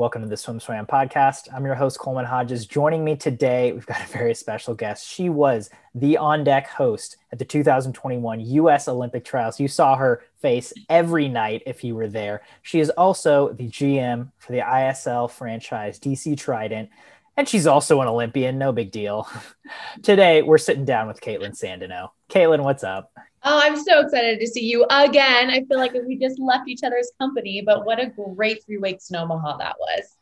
Welcome to the Swim Swam podcast. I'm your host, Coleman Hodges. Joining me today, we've got a very special guest. She was the on deck host at the 2021 US Olympic trials. You saw her face every night if you were there. She is also the GM for the ISL franchise, DC Trident, and she's also an Olympian. No big deal. today, we're sitting down with Kaitlin Sandeno. Caitlin, what's up? Oh, I'm so excited to see you again. I feel like we just left each other's company, but what a great three weeks in Omaha that was.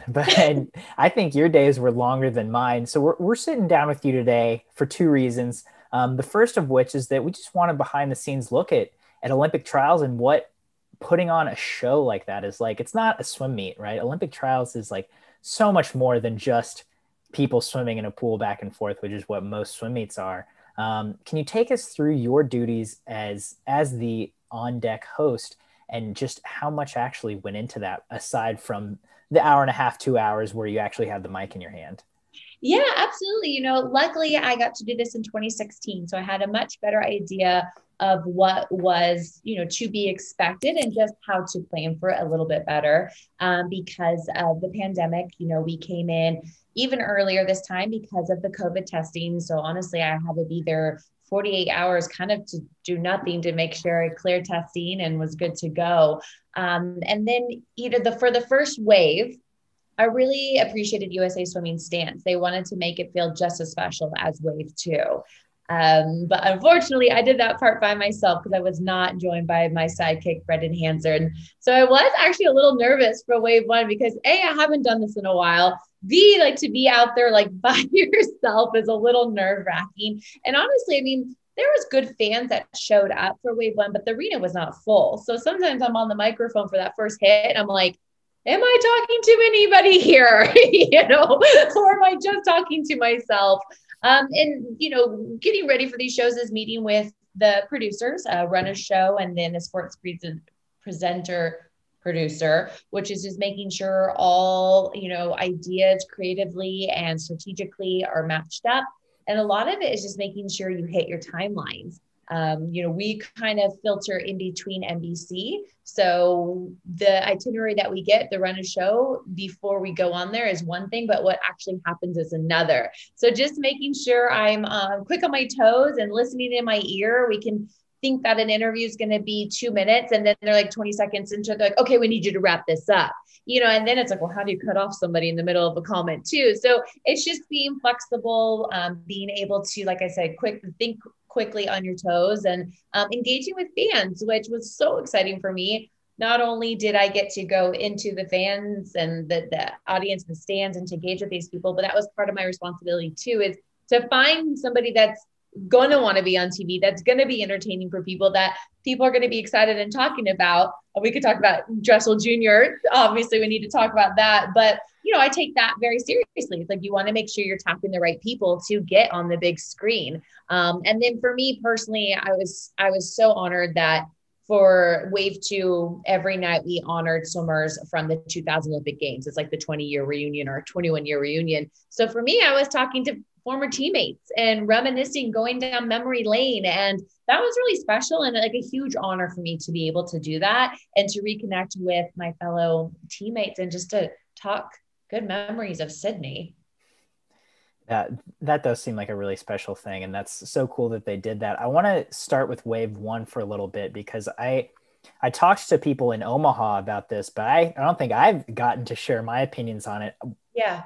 but I think your days were longer than mine. So we're, we're sitting down with you today for two reasons. Um, the first of which is that we just want a behind the scenes look at, at Olympic trials and what putting on a show like that is like. It's not a swim meet, right? Olympic trials is like so much more than just people swimming in a pool back and forth, which is what most swim meets are. Um, can you take us through your duties as as the on deck host and just how much actually went into that aside from the hour and a half, two hours where you actually have the mic in your hand? Yeah, absolutely. You know, luckily I got to do this in 2016. So I had a much better idea of what was, you know, to be expected and just how to plan for it a little bit better. Um, because of the pandemic, you know, we came in even earlier this time because of the COVID testing. So honestly, I had to be there 48 hours kind of to do nothing to make sure I cleared testing and was good to go. Um, and then either the for the first wave, I really appreciated USA Swimming's stance. They wanted to make it feel just as special as wave two. Um, but unfortunately, I did that part by myself because I was not joined by my sidekick, Brendan Hansen. So I was actually a little nervous for wave one because A, I haven't done this in a while. B, like to be out there like by yourself is a little nerve wracking. And honestly, I mean, there was good fans that showed up for wave one, but the arena was not full. So sometimes I'm on the microphone for that first hit and I'm like, am I talking to anybody here? you know, or am I just talking to myself? Um, and you know, getting ready for these shows is meeting with the producers, uh, run a show, and then a sports pre- presenter producer, which is just making sure all, you know, ideas creatively and strategically are matched up. And a lot of it is just making sure you hit your timelines. Um, you know, we kind of filter in between NBC. So the itinerary that we get, the run a show before we go on there is one thing, but what actually happens is another. So just making sure I'm um, quick on my toes and listening in my ear. We can think that an interview is going to be two minutes and then they're like 20 seconds into it, they're like, okay, we need you to wrap this up. You know, and then it's like, well, how do you cut off somebody in the middle of a comment too? So it's just being flexible, um, being able to, like I said, quick think quickly on your toes and um, engaging with fans, which was so exciting for me. Not only did I get to go into the fans and the, the audience and stands and to engage with these people, but that was part of my responsibility too, is to find somebody that's going to want to be on TV, that's going to be entertaining for people, that people are going to be excited and talking about. We could talk about Dressel Jr. Obviously, we need to talk about that. But, you know, I take that very seriously. It's like you want to make sure you're tapping the right people to get on the big screen. Um, and then for me personally, I was I was so honored that for wave two every night we honored swimmers from the 2000 olympic games it's like the 20 year reunion or 21 year reunion so for me i was talking to former teammates and reminiscing, going down memory lane. And that was really special and like a huge honor for me to be able to do that and to reconnect with my fellow teammates and just to talk good memories of Sydney. Yeah, that does seem like a really special thing. And that's so cool that they did that. I want to start with wave one for a little bit because I I talked to people in Omaha about this, but I, I don't think I've gotten to share my opinions on it. Yeah.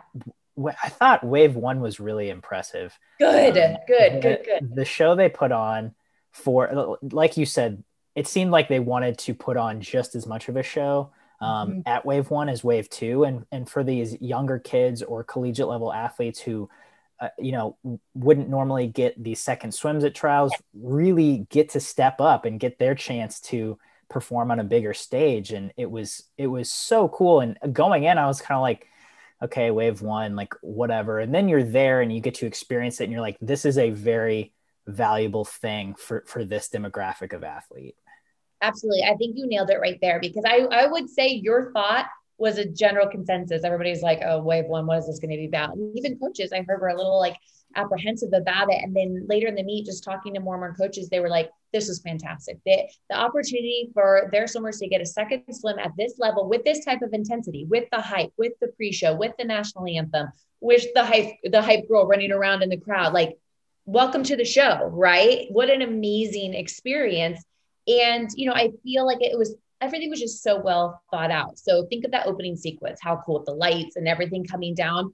I thought Wave One was really impressive. Good, um, good, the, good, good. The show they put on for, like you said, it seemed like they wanted to put on just as much of a show um, mm-hmm. at Wave One as Wave Two, and and for these younger kids or collegiate level athletes who, uh, you know, wouldn't normally get these second swims at trials, really get to step up and get their chance to perform on a bigger stage, and it was it was so cool. And going in, I was kind of like okay, wave one, like whatever. And then you're there and you get to experience it and you're like, this is a very valuable thing for for this demographic of athlete. Absolutely. I think you nailed it right there because I, I would say your thought was a general consensus. Everybody's like, oh, wave one, what is this going to be about? And even coaches I heard were a little like apprehensive about it. And then later in the meet, just talking to more and more coaches, they were like, this is fantastic. The, the opportunity for their swimmers to get a second swim at this level with this type of intensity, with the hype, with the pre-show, with the national anthem, with the hype, the hype girl running around in the crowd, like welcome to the show, right? What an amazing experience. And, you know, I feel like it was everything was just so well thought out. So think of that opening sequence, how cool with the lights and everything coming down.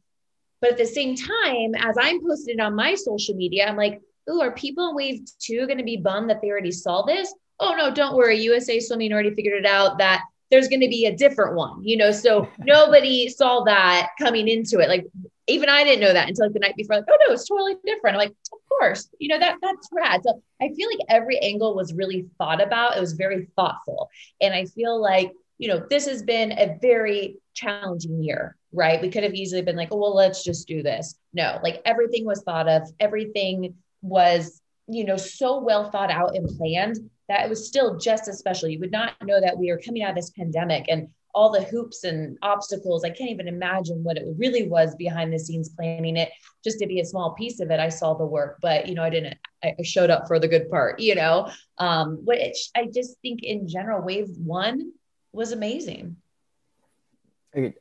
But at the same time, as I'm posting on my social media, I'm like, oh, are people in wave two going to be bummed that they already saw this? Oh, no, don't worry. USA Swimming already figured it out that there's going to be a different one, you know? So nobody saw that coming into it. Like, even I didn't know that until like the night before. Like, oh no, it's totally different. I'm like, of course, you know that that's rad. So I feel like every angle was really thought about. It was very thoughtful, and I feel like you know this has been a very challenging year, right? We could have easily been like, oh well, let's just do this. No, like everything was thought of. Everything was you know so well thought out and planned that it was still just as special. You would not know that we are coming out of this pandemic and all the hoops and obstacles. I can't even imagine what it really was behind the scenes planning it. Just to be a small piece of it, I saw the work, but you know, I didn't. I showed up for the good part. You know, um, which I just think in general, Wave One was amazing.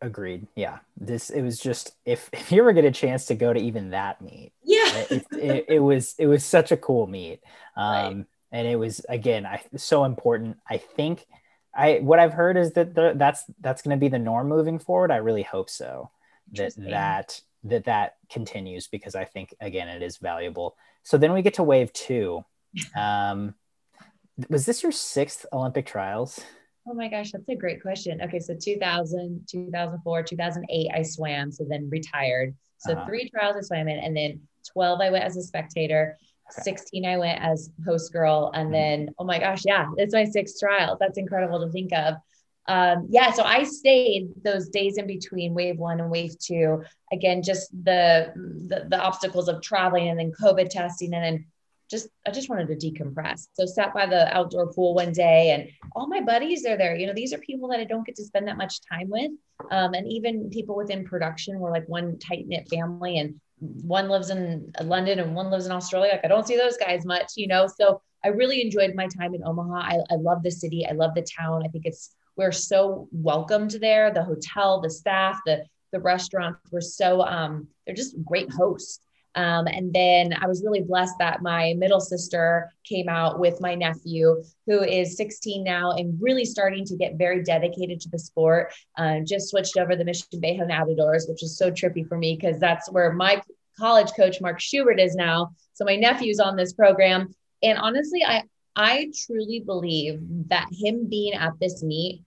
Agreed. Yeah. This it was just if if you ever get a chance to go to even that meet, yeah, it, it, it was it was such a cool meet. Um, right. and it was again, I so important. I think I what I've heard is that the, that's that's going to be the norm moving forward. I really hope so. That that that that continues because I think again it is valuable. So then we get to wave two. Um, was this your sixth Olympic trials? Oh my gosh, that's a great question. Okay, so 2000, 2004, 2008, I swam, so then retired. So uh-huh. three trials I swam in, and then 12 I went as a spectator. Okay. 16, I went as host girl. And mm-hmm. then, oh my gosh, yeah, it's my sixth trial. That's incredible to think of. Um, yeah, so I stayed those days in between wave one and wave two. Again, just the, the, the obstacles of traveling and then COVID testing and then just I just wanted to decompress. So sat by the outdoor pool one day and all my buddies are there. You know, these are people that I don't get to spend that much time with. Um, and even people within production were like one tight knit family and one lives in London and one lives in Australia. Like I don't see those guys much, you know. So I really enjoyed my time in Omaha. I, I love the city. I love the town. I think it's we're so welcomed there. The hotel, the staff, the the restaurants were so um, they're just great hosts. Um, and then I was really blessed that my middle sister came out with my nephew, who is 16 now and really starting to get very dedicated to the sport. Uh, just switched over the Mission Viejo Nadadors, which is so trippy for me because that's where my college coach, Mark Schubert, is now. So my nephew's on this program. And honestly, I, I truly believe that him being at this meet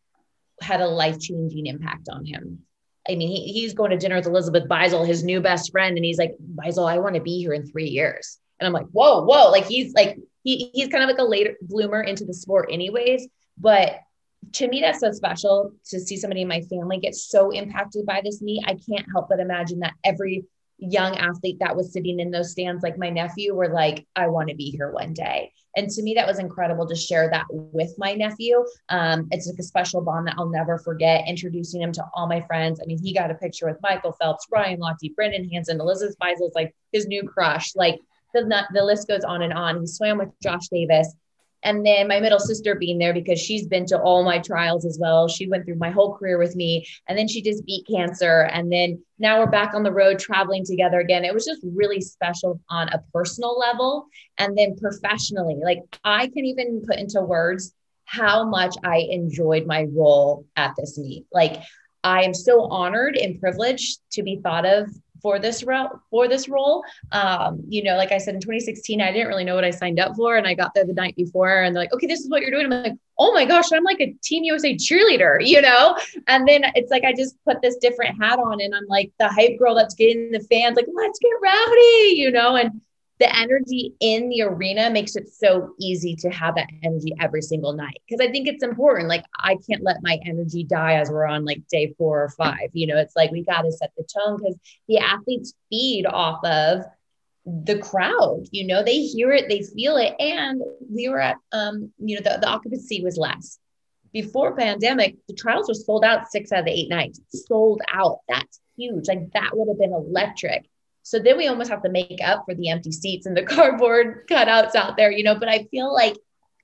had a life changing impact on him. I mean, he, he's going to dinner with Elizabeth Beisel, his new best friend, and he's like, Beisel, I want to be here in three years. And I'm like, whoa, whoa. Like he's like, he, he's kind of like a later bloomer into the sport anyways. But to me, that's so special to see somebody in my family get so impacted by this meet. I can't help but imagine that every young athlete that was sitting in those stands, like my nephew, were like, I want to be here one day. And to me, that was incredible to share that with my nephew. Um, it's like a special bond that I'll never forget, introducing him to all my friends. I mean, he got a picture with Michael Phelps, Ryan Lochte, Brendan Hansen, Elizabeth Beisel is like his new crush. Like the, the list goes on and on. He swam with Josh Davis. And then my middle sister being there because she's been to all my trials as well. She went through my whole career with me. And then she just beat cancer. And then now we're back on the road traveling together again. It was just really special on a personal level. And then professionally, like I can even put into words how much I enjoyed my role at this meet. Like I am so honored and privileged to be thought of for this role for this role. Um, you know, like I said in 2016, I didn't really know what I signed up for, and I got there the night before, and they're like, "Okay, this is what you're doing." I'm like, "Oh my gosh, I'm like a Team USA cheerleader," you know. And then it's like I just put this different hat on, and I'm like the hype girl that's getting the fans like, "Let's get rowdy," you know, and the energy in the arena makes it so easy to have that energy every single night. Because i think it's important like i can't let my energy die as we're on like day four or five you know? It's like we got to set the tone because the athletes feed off of the crowd you know? They hear it they feel it and we were at um you know the, the occupancy was less. Before pandemic the trials were sold out six out of the eight nights sold out. That's huge. Like that would have been electric so then we almost have to make up for the empty seats and the cardboard cutouts out there you know but i feel like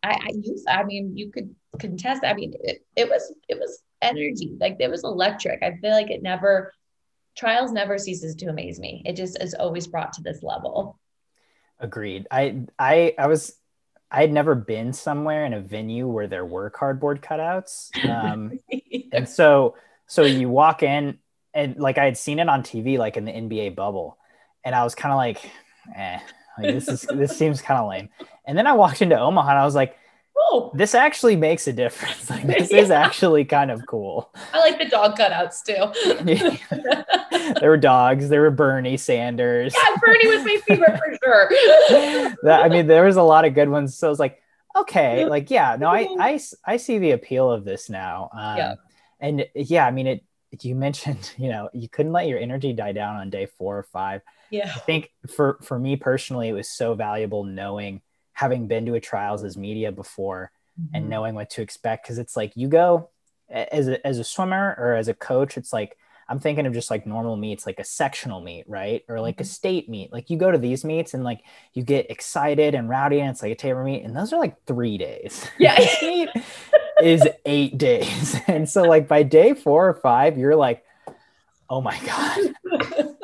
i i use i mean you could contest i mean it, it was it was energy like it was electric i feel like it never trials never ceases to amaze me. It just is always brought to this level. Agreed. I I I was I had never been somewhere in a venue where there were cardboard cutouts. Um, and so so you walk in and like I had seen it on TV like in the NBA bubble and I was kind of like eh like this is this seems kind of lame. And then I walked into Omaha and I was like oh, this actually makes a difference. Like this yeah. is actually kind of cool. I like the dog cutouts too. there were dogs. There were Bernie Sanders. Yeah, Bernie was my favorite for sure. that, I mean, there was a lot of good ones. So I was like, okay, like yeah, no, I I I see the appeal of this now. Um, yeah. And yeah, I mean it. You mentioned, you know, you couldn't let your energy die down on day four or five. Yeah. I think for for me personally, it was so valuable knowing having been to a trials as media before mm-hmm. and knowing what to expect because it's like you go as a, as a swimmer or as a coach it's like i'm thinking of just like normal meets like a sectional meet right or like mm-hmm. a state meet like you go to these meets and like you get excited and rowdy and it's like a taper meet and those are like three days yeah is eight days and so like by day four or five you're like oh my god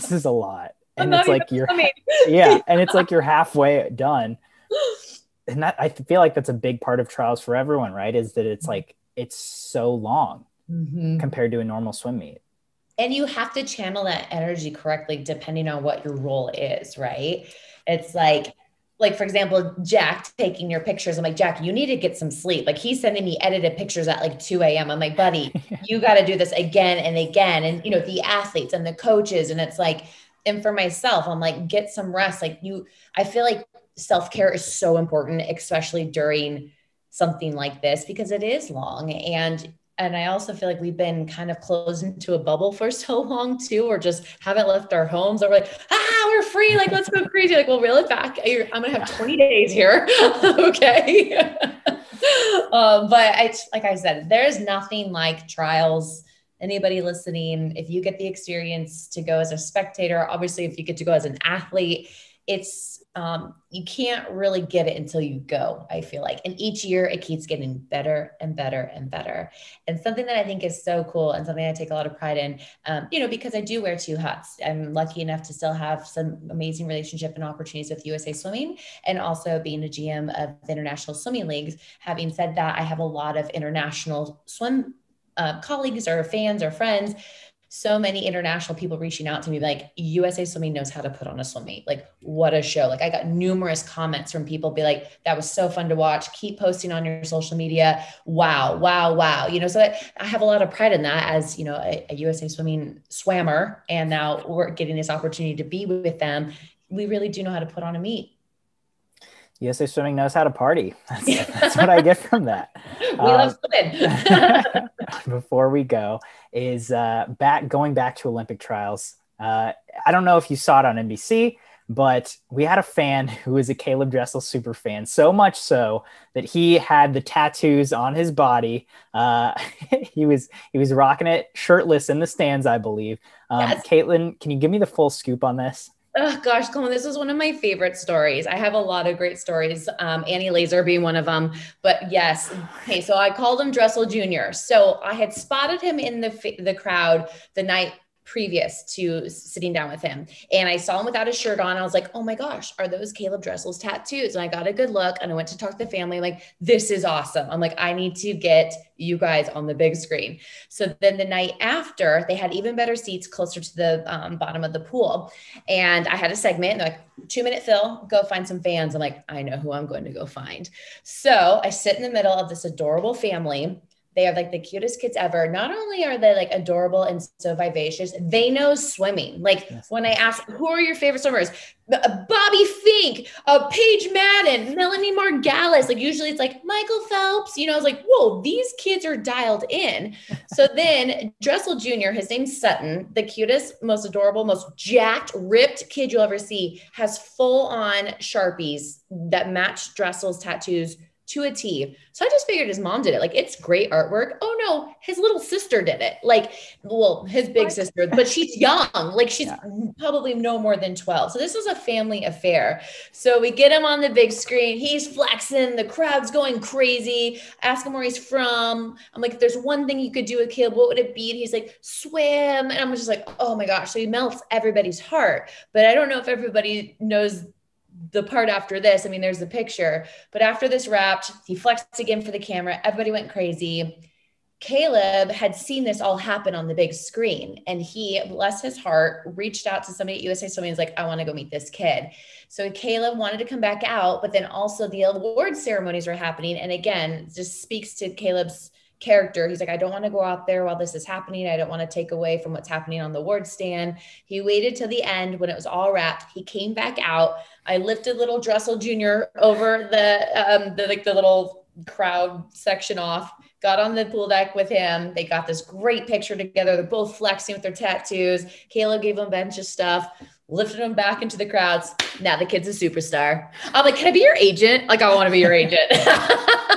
this is a lot and it's like you're yeah and it's like you're halfway done and that I feel like that's a big part of trials for everyone, right? Is that it's like it's so long mm-hmm. compared to a normal swim meet. And you have to channel that energy correctly depending on what your role is, right? It's like like for example, Jack taking your pictures. I'm like, Jack, you need to get some sleep. Like he's sending me edited pictures at like 2 a.m. I'm like, buddy, you got to do this again and again. And you know, the athletes and the coaches, and it's like, and for myself, I'm like, get some rest. Like you, I feel like self care is so important, especially during something like this because it is long and and I also feel like we've been kind of closed into a bubble for so long too, or just haven't left our homes. Or we're like, ah, we're free. Like, let's go crazy. Like, well, reel it back. I'm gonna have 20 days here. okay. um, but it's like I said, there's nothing like trials. Anybody listening, if you get the experience to go as a spectator, obviously, if you get to go as an athlete, it's um, you can't really get it until you go i feel like. And each year it keeps getting better and better and better. And something that i think is so cool and something i take a lot of pride in um, you know because i do wear two hats. I'm lucky enough to still have some amazing relationship and opportunities with usa swimming and also being a gm of the international swimming leagues. Having said that i have a lot of international swim uh, colleagues or fans or friends so many international people reaching out to me like USA Swimming knows how to put on a swim meet. Like what a show. Like I got numerous comments from people be like that was so fun to watch. Keep posting on your social media. Wow, wow, wow. You know, so that, I have a lot of pride in that as, you know, a, a USA Swimming swammer and now we're getting this opportunity to be with them. We really do know how to put on a meet. USA Swimming knows how to party. That's, that's what I get from that. We um, love swimming. before we go, is uh, back going back to Olympic trials. Uh, I don't know if you saw it on NBC, but we had a fan who is a Caleb Dressel super fan, so much so that he had the tattoos on his body. Uh, he was he was rocking it shirtless in the stands, I believe. Um, yes. Kaitlin, can you give me the full scoop on this? Oh gosh, Colin, this is one of my favorite stories. I have a lot of great stories. Um, Annie Laser being one of them. But yes, okay, so I called him Dressel Jr. So I had spotted him in the the crowd the night previous to sitting down with him. And I saw him without his shirt on. I was like, oh my gosh, are those Caleb Dressel's tattoos? And I got a good look and I went to talk to the family. like, this is awesome. I'm like, I need to get you guys on the big screen. So then the night after, they had even better seats closer to the um, bottom of the pool. And I had a segment, like, two minute fill, go find some fans. I'm like, I know who I'm going to go find. So I sit in the middle of this adorable family They are like the cutest kids ever. Not only are they like adorable and so vivacious, they know swimming. Like yes. when I ask, who are your favorite swimmers? Uh, Bobby Finke, uh, Paige Madden, Melanie Margalis. Like usually it's like Michael Phelps. You know, I was like, whoa, these kids are dialed in. so then Dressel Jr., his name's Sutton, the cutest, most adorable, most jacked, ripped kid you'll ever see, has full on Sharpies that match Dressel's tattoos to a T. So I just figured his mom did it. Like it's great artwork. Oh no, his little sister did it. Like, well, his big sister, but she's young. Like she's yeah. probably no more than 12. So this was a family affair. So we get him on the big screen. He's flexing. The crowd's going crazy. Ask him where he's from. I'm like, if there's one thing you could do with Caleb, what would it be? And he's like, swim. And I'm just like, oh my gosh. So he melts everybody's heart. But I don't know if everybody knows the part after this, I mean, there's the picture, but after this wrapped, he flexed again for the camera. Everybody went crazy. Caleb had seen this all happen on the big screen and he, bless his heart, reached out to somebody at USA Swimming. He's like, I want to go meet this kid. So Caleb wanted to come back out, but then also the award ceremonies were happening. And again, just speaks to Caleb's character. He's like, I don't want to go out there while this is happening. I don't want to take away from what's happening on the ward stand. He waited till the end when it was all wrapped. He came back out. I lifted little Dressel Jr. over the um the like the little crowd section off, got on the pool deck with him. They got this great picture together. They're both flexing with their tattoos. Caleb gave him a bunch of stuff lifted him back into the crowds. Now the kid's a superstar. I'm like, can I be your agent? Like, I want to be your agent.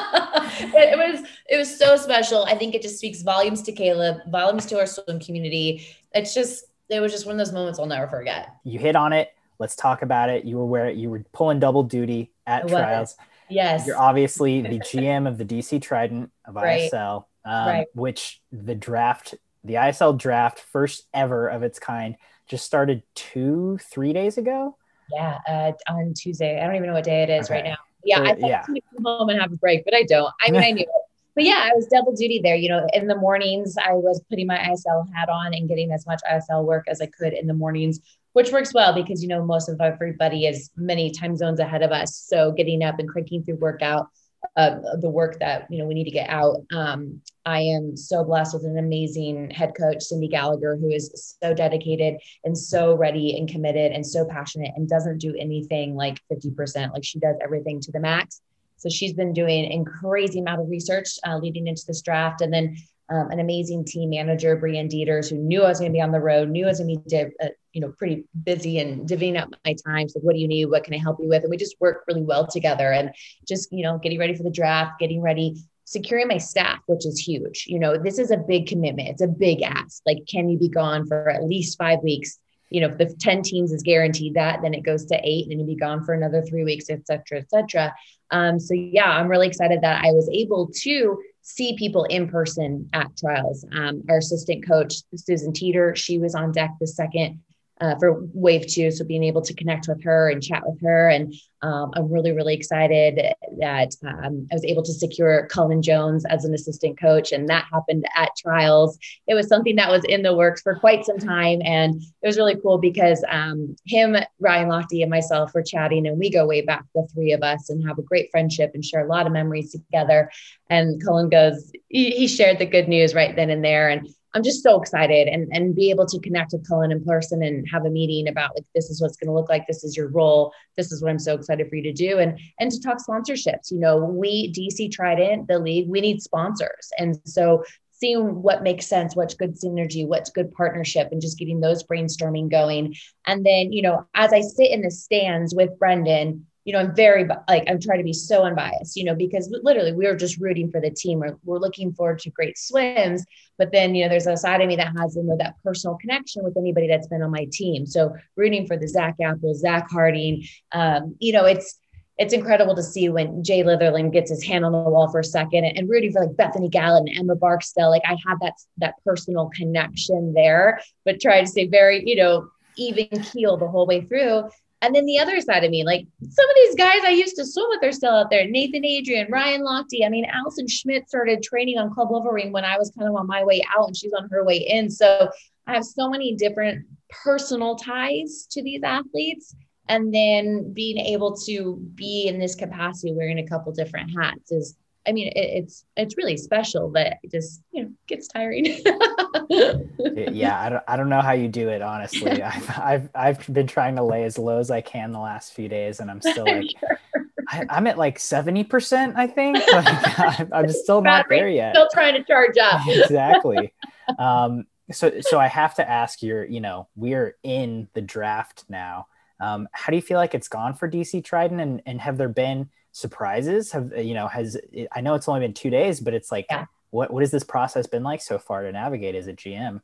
it, it, was it was so special. I think it just speaks volumes to Caleb, volumes to our swim community. It's just it was just one of those moments I'll never forget. You hit on it. Let's talk about it. You were where you were pulling double duty at trials. Yes. You're obviously the GM of the DC Trident of right. ISL, um, right. which the draft, the ISL draft, first ever of its kind, just started two, three days ago. Yeah, uh, on Tuesday. I don't even know what day it is okay. right now. Yeah, I thought yeah. I was come home and have a break, but I don't. I mean, I knew it. But yeah, I was double duty there. You know, in the mornings, I was putting my ISL hat on and getting as much ISL work as I could in the mornings, which works well because, you know, most of everybody is many time zones ahead of us. So getting up and cranking through workout uh, the work that you know we need to get out. Um, I am so blessed with an amazing head coach, Cindy Gallagher, who is so dedicated and so ready and committed and so passionate and doesn't do anything like 50%. Like she does everything to the max. So she's been doing a crazy amount of research uh, leading into this draft. And then um, an amazing team manager, Brian Dieters, who knew I was going to be on the road, knew I was going to be, uh, you know, pretty busy and divvying up my time. So, what do you need? What can I help you with? And we just worked really well together and just, you know, getting ready for the draft, getting ready, securing my staff, which is huge. You know, this is a big commitment. It's a big ask. Like, can you be gone for at least five weeks? You know, if the 10 teams is guaranteed that, then it goes to eight and then you be gone for another three weeks, et cetera, et cetera. Um, so yeah, I'm really excited that I was able to see people in person at trials. Um, our assistant coach, Susan Teeter, she was on deck the second uh, for wave two. So being able to connect with her and chat with her. And um, I'm really, really excited that um, I was able to secure Cullen Jones as an assistant coach. And that happened at trials. It was something that was in the works for quite some time. And it was really cool because um, him, Ryan Lochte, and myself were chatting, and we go way back, the three of us, and have a great friendship and share a lot of memories together. And Cullen goes, he, he shared the good news right then and there. And I'm just so excited and and be able to connect with Cullen in person and have a meeting about like this is what's going to look like this is your role this is what I'm so excited for you to do and and to talk sponsorships. You know we DC Trident the league we need sponsors and so seeing what makes sense what's good synergy what's good partnership and just getting those brainstorming going. And then you know as I sit in the stands with Brendan you know, I'm very like I'm trying to be so unbiased, you know, because literally we are just rooting for the team. We're, we're looking forward to great swims, but then you know, there's a side of me that has you know that personal connection with anybody that's been on my team. So rooting for the Zach Apple, Zach Harting, um, you know, it's it's incredible to see when Jay Litherland gets his hand on the wall for a second and, and rooting for like Bethany Galat and Emma Barksdale. Like I have that that personal connection there, but try to stay very, you know, even keel the whole way through. And then the other side of me, like some of these guys I used to swim with are still out there. Nathan Adrian, Ryan Lochte. I mean, Allison Schmitt started training on Club Wolverine when I was kind of on my way out and she's on her way in. So I have so many different personal ties to these athletes. And then being able to be in this capacity wearing a couple different hats is I mean, it, it's it's really special, but it just you know gets tiring. yeah, I don't, I don't know how you do it. Honestly, I've, I've I've been trying to lay as low as I can the last few days, and I'm still like, sure. I, am at like seventy percent. I think like, I'm, I'm, still not there yet. Still trying to charge up. exactly. Um, so so I have to ask you. You know, we're in the draft now. Um, how do you feel like it's gone for DC Trident, and and have there been surprises? Have you know? Has I know it's only been two days, but it's like, yeah. what what has this process been like so far to navigate as a GM?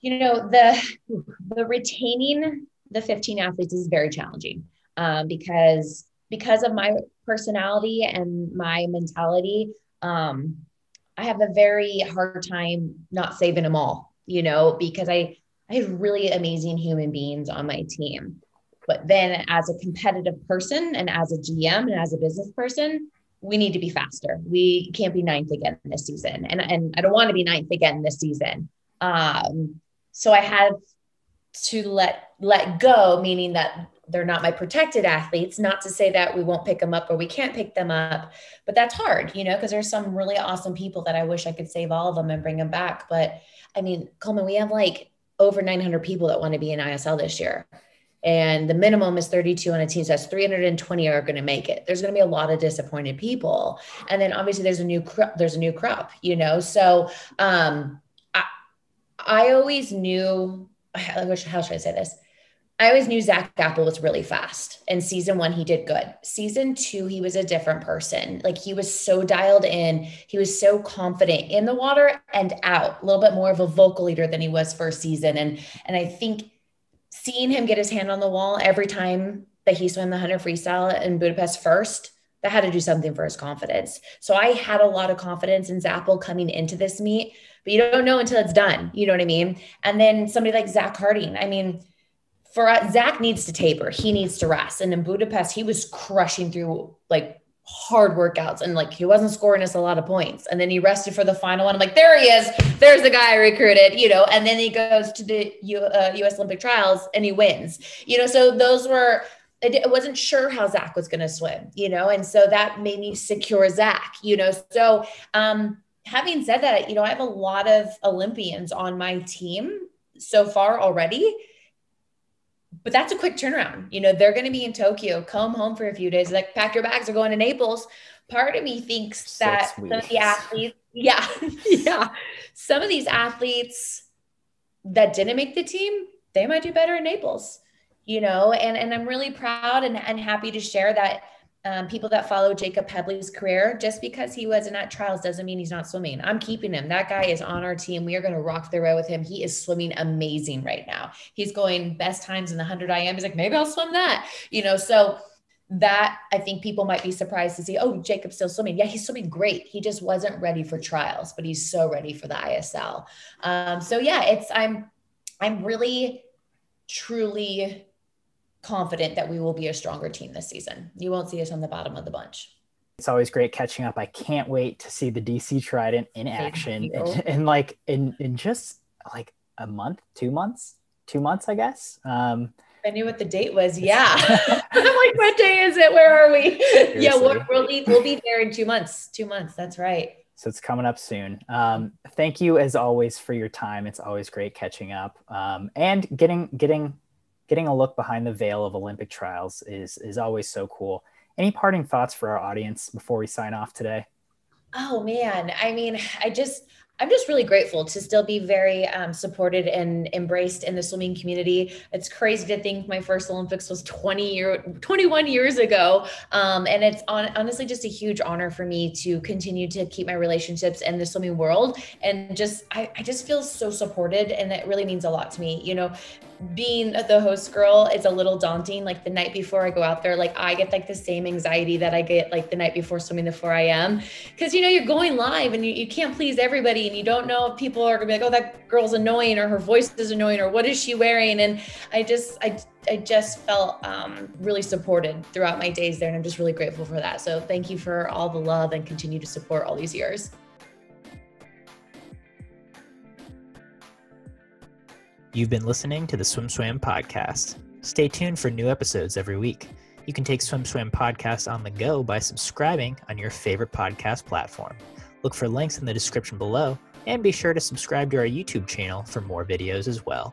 You know the the retaining the 15 athletes is very challenging um, because because of my personality and my mentality. Um, I have a very hard time not saving them all, you know, because I I have really amazing human beings on my team. But then as a competitive person and as a GM and as a business person, we need to be faster. We can't be ninth again this season. And, and I don't want to be ninth again this season. Um, so I had to let let go, meaning that they're not my protected athletes. Not to say that we won't pick them up or we can't pick them up, but that's hard, you know, because there's some really awesome people that I wish I could save all of them and bring them back. But I mean, Coleman, we have like over 900 people that want to be in ISL this year and the minimum is 32 on a team. So that's 320 are going to make it. There's going to be a lot of disappointed people. And then obviously there's a new crop, there's a new crop, you know? So, um, I, I always knew, how should I say this? I always knew Zach Apple was really fast. And season one, he did good. Season two, he was a different person. Like he was so dialed in. He was so confident in the water and out. A little bit more of a vocal leader than he was first season. And and I think seeing him get his hand on the wall every time that he swam the 100 freestyle in Budapest first, that had to do something for his confidence. So I had a lot of confidence in Zach Apple coming into this meet, but you don't know until it's done. You know what I mean? And then somebody like Zach Harting, I mean, for uh, Zach needs to taper. He needs to rest. And in Budapest, he was crushing through like hard workouts and like he wasn't scoring us a lot of points. And then he rested for the final one. I'm like, there he is. There's the guy I recruited, you know. And then he goes to the U, uh, U.S. Olympic trials and he wins, you know. So those were. I wasn't sure how Zach was going to swim, you know, and so that made me secure Zach, you know. So, um, having said that, you know, I have a lot of Olympians on my team so far already but that's a quick turnaround. You know, they're going to be in Tokyo, come home for a few days, like pack your bags, are going to Naples. Part of me thinks that some of the athletes, yeah, yeah, some of these athletes that didn't make the team, they might do better in Naples, you know, and, and I'm really proud and, and happy to share that um, people that follow Jacob Headley's career, just because he wasn't at trials doesn't mean he's not swimming. I'm keeping him. That guy is on our team. We are going to rock the road with him. He is swimming amazing right now. He's going best times in the 100 IM. He's like, maybe I'll swim that, you know? So that I think people might be surprised to see, oh, Jacob's still swimming. Yeah, he's swimming great. He just wasn't ready for trials, but he's so ready for the ISL. Um, so yeah, it's, I'm, I'm really, truly confident that we will be a stronger team this season. You won't see us on the bottom of the bunch. It's always great catching up. I can't wait to see the DC Trident in action in, in, like in in just like a month, two months, two months, I guess. Um, I knew what the date was. Yeah, I'm like, what day is it? Where are we? Seriously. Yeah, we'll, we'll be we'll be there in two months. Two months. That's right. So it's coming up soon. Um, thank you as always for your time. It's always great catching up um, and getting getting getting a look behind the veil of Olympic trials is is always so cool. Any parting thoughts for our audience before we sign off today? Oh man, I mean, I just I'm just really grateful to still be very um, supported and embraced in the swimming community. It's crazy to think my first Olympics was 20 year, 21 years ago. Um, and it's on, honestly just a huge honor for me to continue to keep my relationships in the swimming world. And just, I, I just feel so supported. And that really means a lot to me. You know, being the host girl is a little daunting. Like the night before I go out there, like I get like the same anxiety that I get like the night before swimming the 4 a.m. Cause you know, you're going live and you, you can't please everybody and you don't know if people are gonna be like, oh, that girl's annoying or her voice is annoying or what is she wearing? And I just, I, I just felt um, really supported throughout my days there. And I'm just really grateful for that. So thank you for all the love and continue to support all these years. You've been listening to the Swim Swam podcast. Stay tuned for new episodes every week. You can take Swim Swam Podcast on the go by subscribing on your favorite podcast platform. Look for links in the description below and be sure to subscribe to our YouTube channel for more videos as well.